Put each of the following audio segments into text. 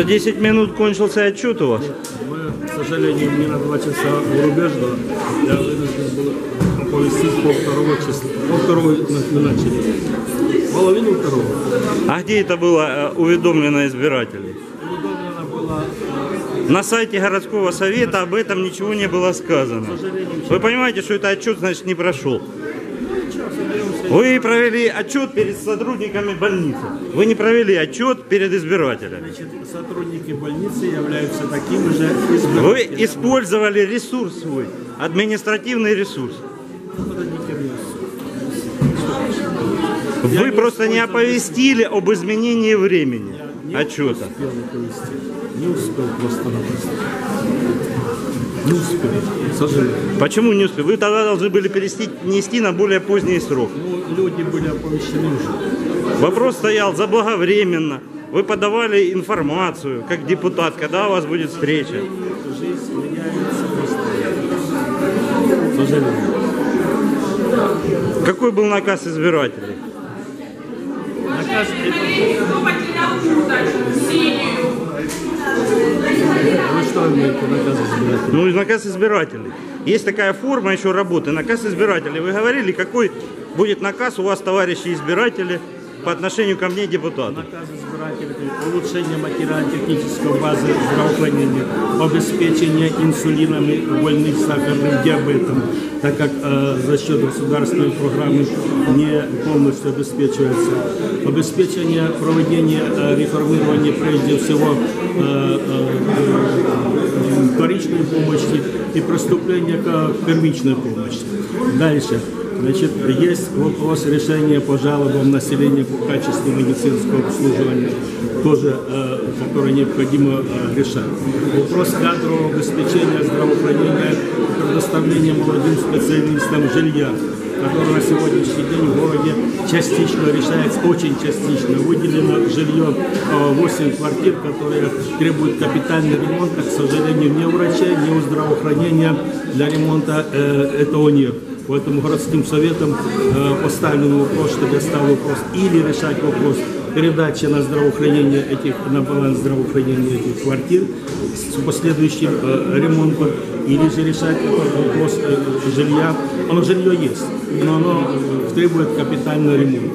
За 10 минут кончился отчет у вас? Мы, к сожалению, мне на два часа в рубеж, да, я вынужден был оповестить пол второго числа. Пол второго мы начали. Половину второго. А где это было э, уведомлено избирателей? Уведомлено было На сайте городского совета об этом ничего не было сказано. Вы понимаете, что это отчет, значит, не прошел? Вы провели отчет перед сотрудниками больницы. Вы не провели отчет перед избирателями. Значит, сотрудники больницы являются такими же Вы избирателями. использовали ресурс свой, административный ресурс. Вы просто не оповестили об изменении времени Не отчета. успел оповестить. Не успел просто-напросто. Не успел, к сожалению. Почему не успели? Вы тогда должны были перенести нести на более поздний срок. Ну, люди были оповещены уже. Вопрос стоял заблаговременно. Вы подавали информацию, как депутат, когда у вас будет встреча. Жизнь меняется просто. К сожалению. Какой был наказ избирателей? Наказ Кто Наказ избирателей? Ну, наказ избирателей. Есть такая форма еще работы. Наказ избирателей. Вы говорили, какой будет наказ у вас, товарищи избиратели, по отношению ко мне, депутату? Наказ избирателей улучшение материально-технической базы здравоохранения, обеспечение инсулинами больных сахарным диабетом, так как э, за счет государственной программы не полностью обеспечивается, обеспечение проведения э, реформирования прежде всего э, э, вторичной помощи и приступление к первичной помощи. Дальше. Значит, есть вопрос решения по жалобам населения по качеству медицинского обслуживания, тоже, э, который необходимо э, решать. Вопрос кадрового обеспечения здравоохранения предоставления молодым специалистам жилья, который на сегодняшний день в городе частично решается, очень частично. Выделено жилье э, 8 квартир, которые требуют капитальный ремонт, а, к сожалению, ни у врачей, ни у здравоохранения для ремонта э, этого нет. Поэтому городским советом э, поставлен вопрос, что я ставлю вопрос, или решать вопрос передачи на здравоохранение этих, на баланс здравоохранения этих квартир с последующим э, ремонтом, или же решать вопрос э, жилья. Оно жилье есть, но оно требует капитального ремонта.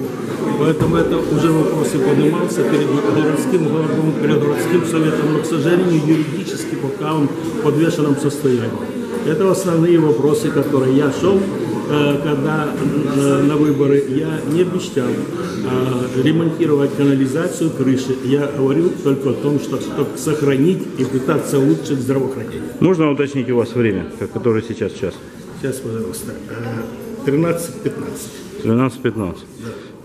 Поэтому это уже вопрос и поднимался перед городским городом, перед городским советом, но, к сожалению, юридически пока он в подвешенном состоянии. Это основные вопросы, которые я шел, когда э, на выборы я не обещал э, ремонтировать канализацию, крыши. Я говорю только о том, что чтобы сохранить и пытаться улучшить здравоохранение. Можно уточнить у вас время, ко- которое сейчас час? Сейчас, пожалуйста. Э, 13-15. 12-15.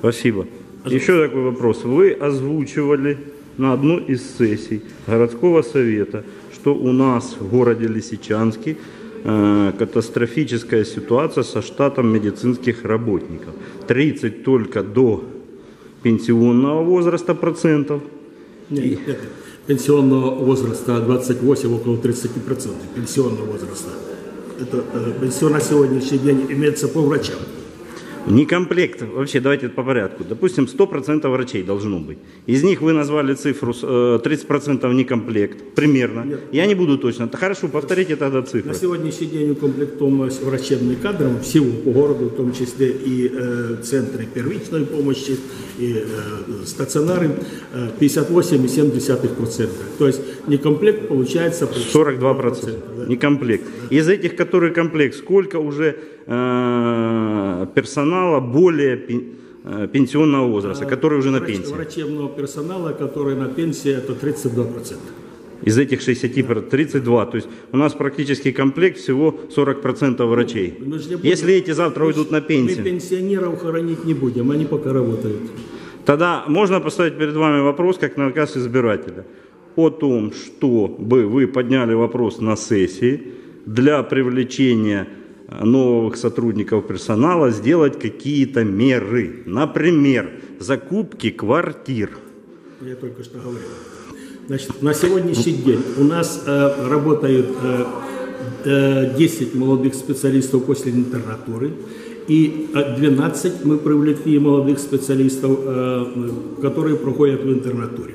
Спасибо. Еще такой вопрос. Вы озвучивали на одну из сессий городского совета, что у нас в городе Лисичанске э, катастрофическая ситуация со штатом медицинских работников. 30 только до пенсионного возраста процентов. Нет, нет, нет. Пенсионного возраста 28, около 30% пенсионного возраста. Это э, пенсион на сегодняшний день имеется по врачам. Не комплект, вообще давайте по порядку. Допустим, 100% врачей должно быть. Из них вы назвали цифру э, 30% не комплект, примерно. Нет. Я не буду точно. Хорошо, повторите тогда На цифры. сегодняшний день укомплектованность врачебным кадром всего по городу, в том числе и э, центры первичной помощи, и э, стационары, э, 58,7%. То есть некомплект получается... почти 42%. да. Не комплект. Из этих, которые комплект, сколько уже э, персонала более э, пенсионного возраста, который уже на Врач- пенсии? Врачебного персонала, который на пенсии, это 32%. Из этих 60, пер- 32. То есть у нас практически комплект всего 40% врачей. Мы не будем- Если эти завтра уйдут на Мы пенсию, пенсионеров хоронить не будем, они пока работают. Тогда можно поставить перед вами вопрос, как наказ избирателя, о том, чтобы вы подняли вопрос на сессии для привлечения новых сотрудников персонала, сделать какие-то меры. Например, закупки квартир. Я только что говорил. Значит, на сегодняшний день у нас э, работают э, э, 10 молодых специалистов после интернатуры. И э, 12 мы привлекли молодых специалистов, э, которые проходят в интернатуре.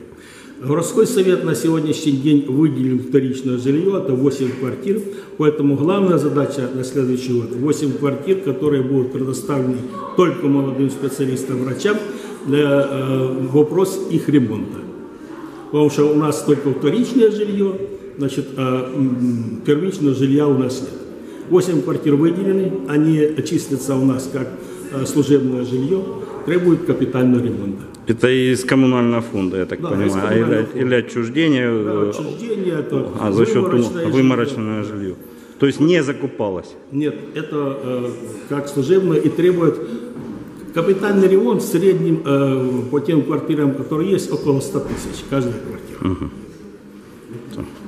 Городской совет на сегодняшний день выделил вторичное жилье, это 8 квартир, поэтому главная задача на следующий год 8 квартир, которые будут предоставлены только молодым специалистам, врачам для э, вопрос их ремонта. Потому что у нас только вторичное жилье, значит, а первичного жилья у нас нет. 8 квартир выделены, они числятся у нас как э, служебное жилье, требуют капитального ремонта. Это из коммунального фонда, я так Да, понимаю, а или, фонда. или отчуждение, Да, э, отчуждение, это а за счет выморочное жилье. выморочное жилье. То есть не закупалось. Нет, это э, как служебное и требует капитальный ремонт в среднем э, по тем квартирам, которые есть, около 100 тысяч каждая квартира.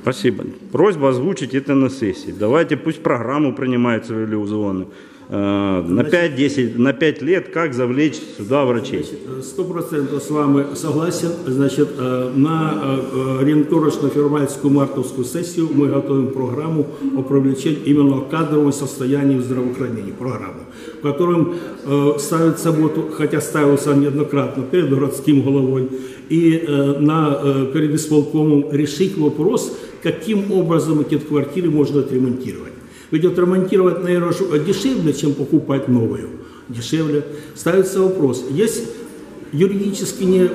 Спасибо. Просьба озвучить это на сессии. Давайте пусть программу принимают цивилизованную. Э, На 5-10, на 5 лет как завлечь сюда врачей. Сто процентов с вами согласен. Значит, э, на э, ориентировочно-февральскую мартовскую сессию мы готовим программу о привлечении именно кадрового состояния в здравоохранении. Программу, в котором э, ставится работу, хотя ставился неоднократно перед городским головой и э, на, э, перед исполкомом решить вопрос, каким образом эти квартиры можно отремонтировать. Ведь отремонтировать, наверное, дешевле, чем покупать новую. Дешевле. Ставится вопрос. Есть юридически не,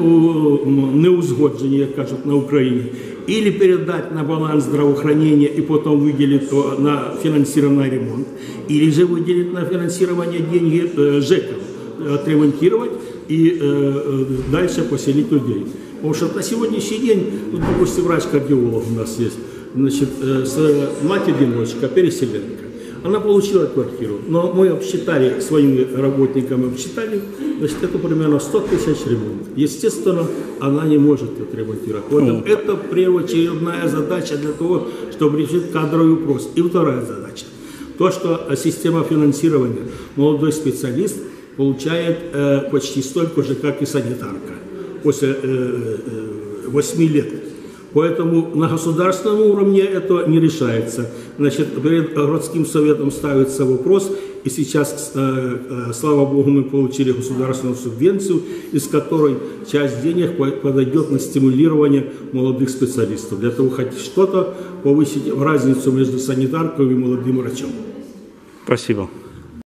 неузгодження, як на Україні, или передать на баланс здравоохранения и потом выделить на финансированный ремонт, или же выделить на финансирование деньги э, ЖЭКам, э, отремонтировать и э, э, дальше поселить людей. Потому что на сегодняшний день, ну, допустим, врач-кардиолог у нас есть, значит, э, с мать-одиночка, переселенка. Она получила квартиру, но мы обсчитали, своими работниками обсчитали, значит, это примерно 100 тысяч ремонт. Естественно, она не может отремонтировать. Поэтому это первоочередная задача для того, чтобы решить кадровый вопрос. И вторая задача. То, что э, система финансирования, молодой специалист получает э, почти столько же, как и санитарка после э, э, 8 лет. Поэтому на государственном уровне это не решается. Значит, перед городским советом ставится вопрос, и сейчас, э, э, слава богу, мы получили государственную субвенцию, из которой часть денег по- подойдет на стимулирование молодых специалистов, для того, хоть что-то повысить разницу между санитаркой и молодым врачом. Спасибо.